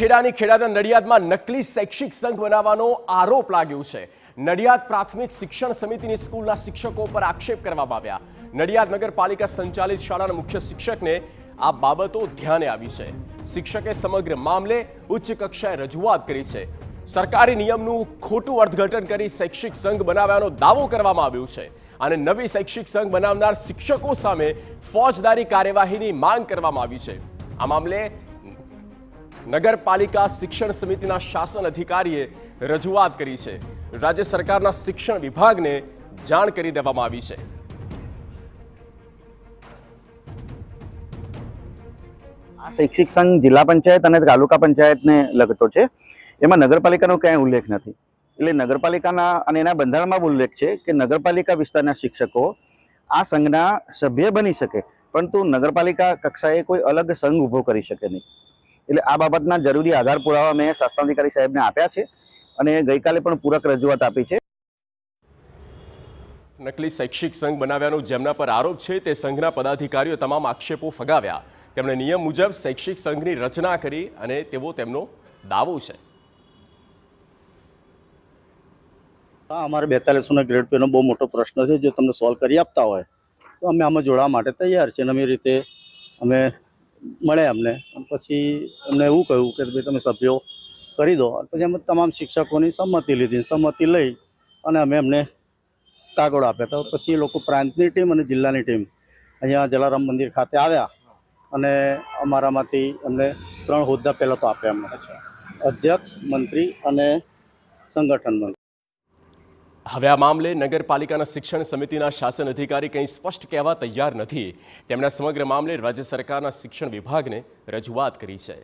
ખેડાની ખેડાના નડિયાદમાં નકલી શૈક્ષિક સંઘ બનાવવાનો આરોપ લાગ્યો છે. નડિયાદ પ્રાથમિક શિક્ષણ સમિતિની સ્કૂલના શિક્ષકો પર આક્ષેપ કરવામાં આવ્યા. નડિયાદ નગરપાલિકા સંચાલિત શાળાના મુખ્ય શિક્ષકને આ બાબતો ધ્યાને આવી છે. શિક્ષકે સમગ્ર મામલે ઉચ્ચ કક્ષાએ રજૂઆત કરી છે. સરકારી નિયમનું ખોટું અર્થઘટન કરી શૈક્ષિક સંઘ બનાવવાનો દાવો કરવામાં આવ્યો છે અને નવી શૈક્ષિક સંઘ બનાવનાર શિક્ષકો સામે ફોજદારી કાર્યવાહીની માંગ કરવામાં આવી છે. આ મામલે નગરપાલિકા શિક્ષણ સમિતિના શાસન અધિકારીએ રજૂઆત કરી છે. રાજ્ય સરકારના શિક્ષણ વિભાગને જાણ કરી દેવામાં આવી છે. આ શૈક્ષિક સંઘ જિલ્લા પંચાયત અને તાલુકા પંચાયતને લગતો છે. એમાં નગરપાલિકાનો ક્યાંય ઉલ્લેખ નથી. એટલે નગરપાલિકાના અને એના બંધારણમાં ઉલ્લેખ છે કે નગરપાલિકા વિસ્તારના શિક્ષકો આ સંઘના સભ્ય બની શકે. પરંતુ નગરપાલિકા કક્ષાએ કોઈ અલગ સંઘ ઊભો કરી શકે નહીં. એટલે આ બાબતના જરૂરી આધાર પુરાવા મેં શાસ્ત્રાધિકારી સાહેબને આપ્યા છે અને ગઈકાલે પણ પૂરક રજૂઆત આપી છે. નકલી શૈક્ષિક સંઘ બનાવ્યાનો જેમના પર આરોપ છે તે સંઘના પદાધિકારીઓ તમામ આક્ષેપો ફગાવ્યા. તેમણે નિયમ મુજબ શૈક્ષિક સંઘની રચના કરી અને તેવો તેમનો દાવો છે. હા અમારે બેતાલીસોના ગ્રેડ પેનો બહુ મોટો પ્રશ્ન છે જે તમને સોલ્વ કરી આપતા હોય. તો અમે આમાં જોડાવા માટે તૈયાર છીએ અને અમે રીતે અમે મળે અમને. પછી એમને એવું કહ્યું કે ભાઈ તમે સભ્યો કરી દો. પછી અમે તમામ શિક્ષકોની સંમતિ લીધી. સંમતિ લઈ અને અમે એમને કાગળ આપ્યા તો પછી એ લોકો પ્રાંતની ટીમ અને જિલ્લાની ટીમ અહીંયા જલારામ મંદિર ખાતે આવ્યા અને અમારામાંથી એમને ત્રણ હોદ્દા પહેલાં તો આપ્યા અમને અધ્યક્ષ મંત્રી અને સંગઠન મંત્રી. હવે આ મામલે નગરપાલિકાના શિક્ષણ સમિતિના શાસન અધિકારી કંઈ સ્પષ્ટ કહેવા તૈયાર નથી. તેમણે સમગ્ર મામલે રાજ્ય સરકારના શિક્ષણ વિભાગને રજૂઆત કરી છે.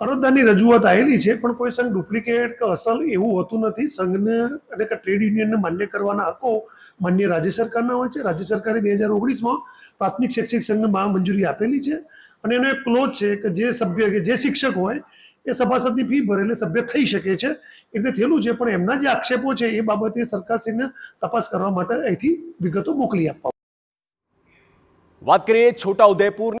અરજદારની રજૂઆત આવેલી છે, પણ કોઈ સંઘ ડુપ્લિકેટ કે અસલ એવું હોતું નથી. સંઘને અને ટ્રેડ યુનિયનને માન્ય કરવાના હકો માન્ય રાજ્ય સરકારના હોય છે. રાજ્ય સરકારે બે હજાર ઓગણીસમાં પ્રાથમિક શૈક્ષિક સંઘને મહામંજૂરી આપેલી છે. અને એનો એક ક્લોઝ છે કે જે સભ્ય કે જે શિક્ષક હોય એ સભાસદની ફી ભરેલે સભ્ય થઈ શકે છે. એટલે થયેલું છે, પણ એમના જે આક્ષેપો છે, એ બાબતે સરકારશ્રીને તપાસ કરવા માટે અહીંથી વિગતો મોકલી આપવા વાત કરીએ છોટાઉદેપુર